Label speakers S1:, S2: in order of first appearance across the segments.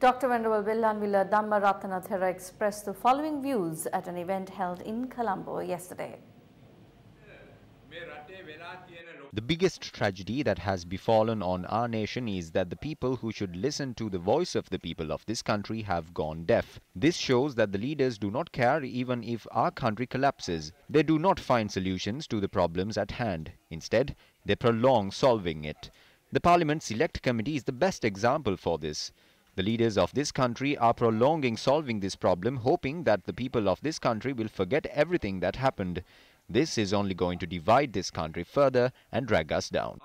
S1: Dr. Venerable Bellanwila Dhammaratana Thera expressed the following views at an event held in Colombo yesterday.
S2: The biggest tragedy that has befallen on our nation is that the people who should listen to the voice of the people of this country have gone deaf. This shows that the leaders do not care even if our country collapses. They do not find solutions to the problems at hand. Instead, they prolong solving it. The Parliament Select Committee is the best example for this. The leaders of this country are prolonging solving this problem, hoping that the people of this country will forget everything that happened. This is only going to divide this country further and drag us down.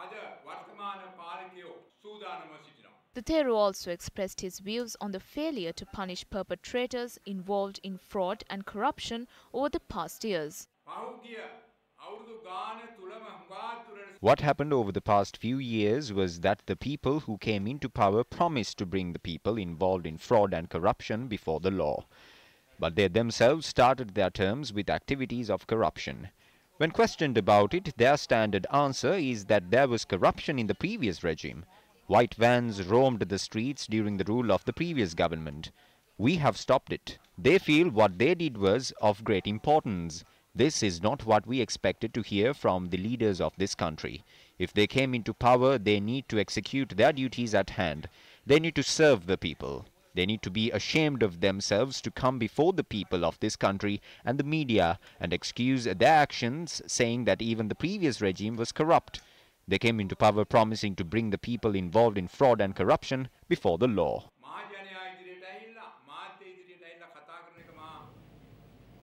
S3: The Thero also expressed his views on the failure to punish perpetrators involved in fraud and corruption over the past years.
S2: What happened over the past few years was that the people who came into power promised to bring the people involved in fraud and corruption before the law but they themselves started their terms with activities of corruption. When questioned about it, their standard answer is that there was corruption in the previous regime. White vans roamed the streets during the rule of the previous government. We have stopped it. They feel what they did was of great importance. This is not what we expected to hear from the leaders of this country. If they came into power, they need to execute their duties at hand. They need to serve the people. They need to be ashamed of themselves to come before the people of this country and the media and excuse their actions, saying that even the previous regime was corrupt. They came into power promising to bring the people involved in fraud and corruption before the law.